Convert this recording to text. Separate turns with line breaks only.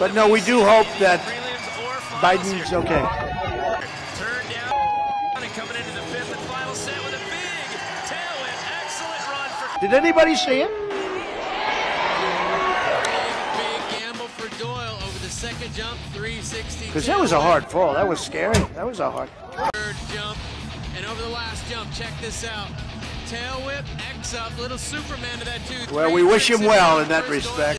But no, we do hope that Biden's okay. Did anybody see it?
Over the second jump, 360.
Because that was a hard fall. That was scary. That was a hard.
Third jump, and over the last jump, check this out. Tail whip, X up, little Superman to that dude.
Well, we wish him well in that respect.